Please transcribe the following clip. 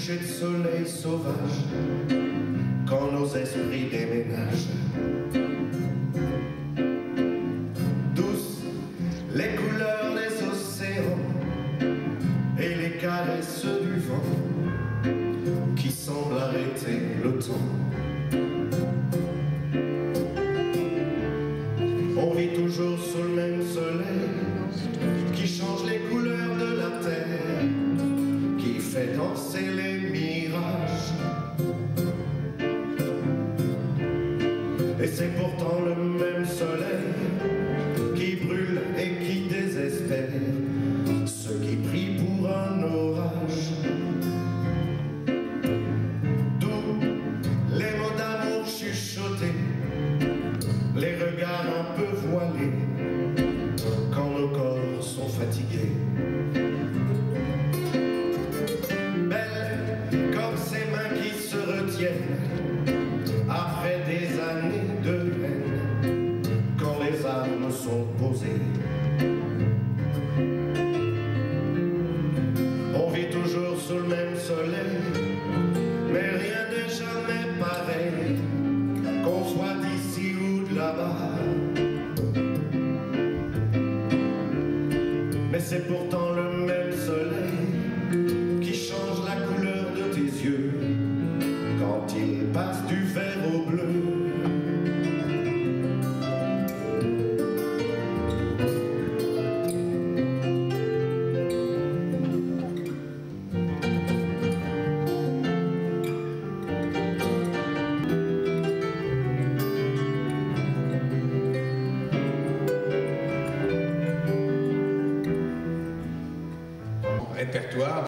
coucher de soleil sauvage quand nos esprits déménagent. Douces les couleurs des océans et les caresses du vent qui semble arrêter le temps. On vit toujours sous le même soleil qui change Et c'est pourtant le même soleil qui brûle et qui désespère ceux qui prient pour un orage. D'où les mots d'amour chuchotés, les regards un peu voilés quand nos corps sont fatigués. Après des années de haine quand les armes sont posées. On vit toujours sous le même soleil, mais rien n'est jamais pareil, qu'on soit d'ici ou de là-bas. Mais c'est pourtant le répertoire